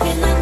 looking like